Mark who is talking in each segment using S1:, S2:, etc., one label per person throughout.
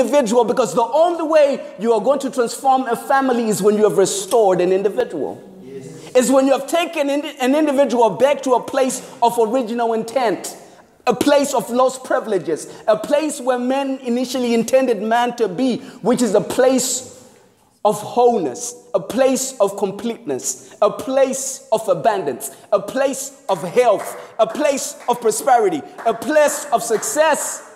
S1: individual because the only way you are going to transform a family is when you have restored an individual. Yes. Is when you have taken an individual back to a place of original intent, a place of lost privileges, a place where men initially intended man to be, which is a place of wholeness, a place of completeness, a place of abundance, a place of health, a place of prosperity, a place of success.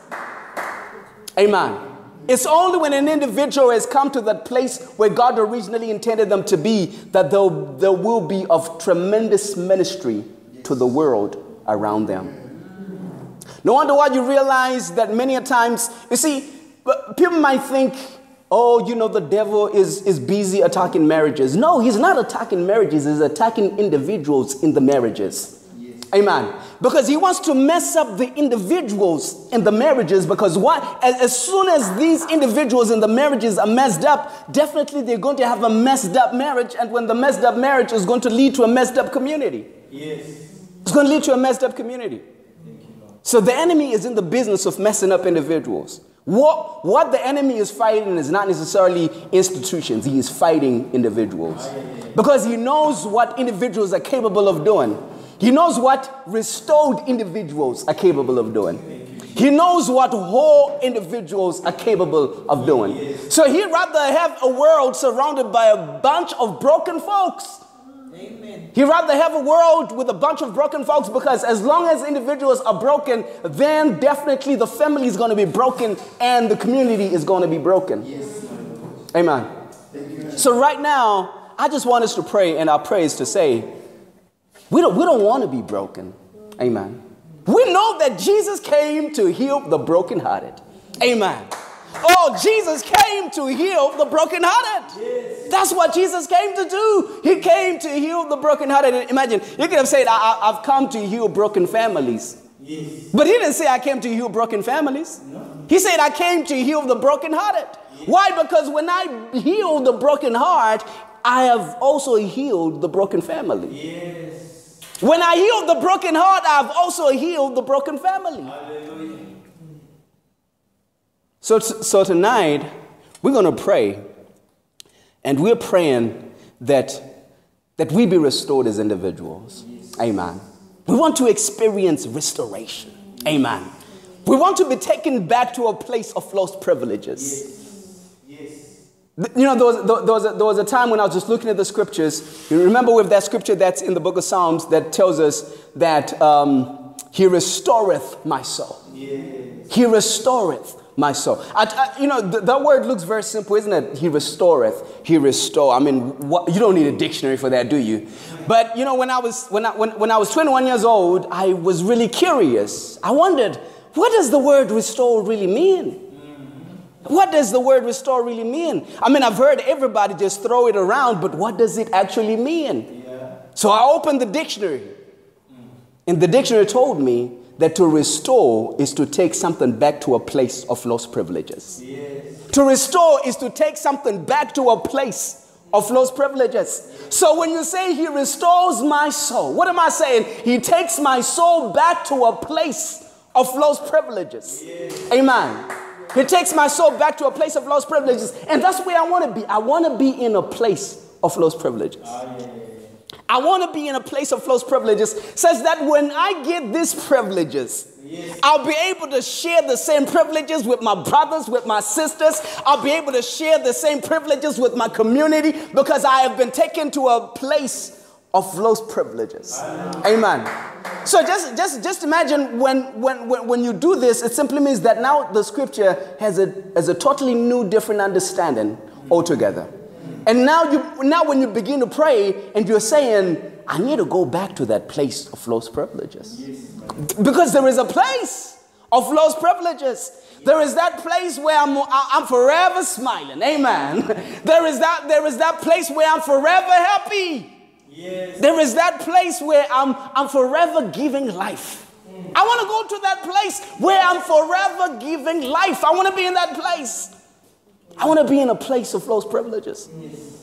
S1: Amen. It's only when an individual has come to that place where God originally intended them to be that there will be of tremendous ministry to the world around them. No wonder why you realize that many a times, you see, people might think oh, you know, the devil is, is busy attacking marriages. No, he's not attacking marriages, he's attacking individuals in the marriages. Amen. Because he wants to mess up the individuals in the marriages. Because what? As, as soon as these individuals in the marriages are messed up, definitely they're going to have a messed up marriage. And when the messed up marriage is going to lead to a messed up community. Yes. It's going to lead to a messed up community. So the enemy is in the business of messing up individuals. What, what the enemy is fighting is not necessarily institutions, he is fighting individuals. Because he knows what individuals are capable of doing. He knows what restored individuals are capable of doing. He knows what whole individuals are capable of doing. So he'd rather have a world surrounded by a bunch of broken folks Amen. He'd rather have a world with a bunch of broken folks because as long as individuals are broken, then definitely the family is going to be broken and the community is going to be broken. Yes. Amen. So, right now, I just want us to pray, and our prayer is to say, we don't, we don't want to be broken. Amen. We know that Jesus came to heal the brokenhearted. Amen. Oh, Jesus came to heal the brokenhearted. Yes. That's what Jesus came to do. He came to heal the brokenhearted. Imagine, you could have said, I, have come to heal broken families. Yes. But he didn't say, I came to heal broken families. No. He said, I came to heal the brokenhearted. Yes. Why? Because when I heal the broken heart, I have also healed the broken family. Yes. When I heal the broken heart, I've also healed the broken family. So, so tonight, we're going to pray, and we're praying that, that we be restored as individuals. Amen. We want to experience restoration. Amen. We want to be taken back to a place of lost privileges. You know, there was, there, was a, there was a time when I was just looking at the scriptures. You remember with that scripture that's in the book of Psalms that tells us that um, He restoreth my soul. Yes. He restoreth my soul. I, I, you know, th- that word looks very simple, isn't it? He restoreth. He restore. I mean, what, you don't need a dictionary for that, do you? But you know, when I was when I, when, when I was 21 years old, I was really curious. I wondered, what does the word restore really mean? What does the word restore really mean? I mean, I've heard everybody just throw it around, but what does it actually mean? Yeah. So I opened the dictionary, and the dictionary told me that to restore is to take something back to a place of lost privileges. Yes. To restore is to take something back to a place of lost privileges. So when you say he restores my soul, what am I saying? He takes my soul back to a place of lost privileges. Yes. Amen. He takes my soul back to a place of lost privileges. And that's where I want to be. I want to be in a place of lost privileges. Oh. I want to be in a place of lost privileges Says that when I get these privileges, yes. I'll be able to share the same privileges with my brothers, with my sisters. I'll be able to share the same privileges with my community because I have been taken to a place of lost privileges. Amen. So just, just, just imagine when, when, when, you do this, it simply means that now the scripture has a, has a totally new, different understanding altogether. And now you now when you begin to pray and you're saying, I need to go back to that place of lost privileges. Yes. Because there is a place of lost privileges. There is that place where I'm, I'm forever smiling. Amen. There is that, there is that place where I'm forever happy. Yes. There is that place where I'm, I'm forever giving life. I want to go to that place where I'm forever giving life. I want to be in that place. I want to be in a place of those privileges.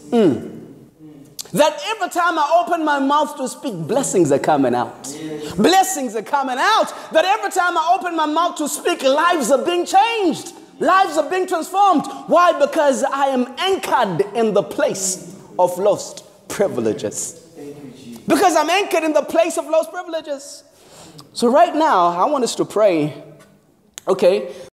S1: Mm. That every time I open my mouth to speak, blessings are coming out. Blessings are coming out. That every time I open my mouth to speak, lives are being changed. Lives are being transformed. Why? Because I am anchored in the place of lost privileges. Because I'm anchored in the place of lost privileges. So, right now, I want us to pray, okay,